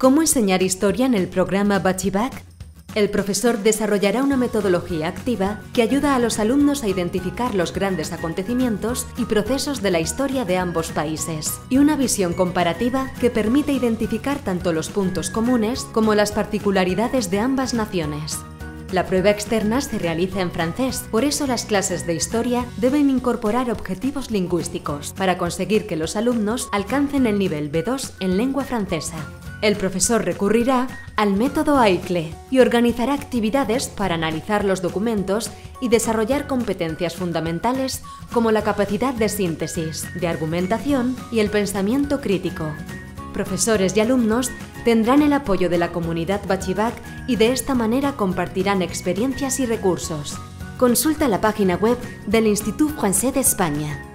¿Cómo enseñar historia en el programa Bachibac? El profesor desarrollará una metodología activa que ayuda a los alumnos a identificar los grandes acontecimientos y procesos de la historia de ambos países, y una visión comparativa que permite identificar tanto los puntos comunes como las particularidades de ambas naciones. La prueba externa se realiza en francés, por eso las clases de historia deben incorporar objetivos lingüísticos para conseguir que los alumnos alcancen el nivel B2 en lengua francesa. El profesor recurrirá al método AICLE y organizará actividades para analizar los documentos y desarrollar competencias fundamentales como la capacidad de síntesis, de argumentación y el pensamiento crítico. Profesores y alumnos tendrán el apoyo de la comunidad Bachivac y de esta manera compartirán experiencias y recursos. Consulta la página web del Institut Français de España.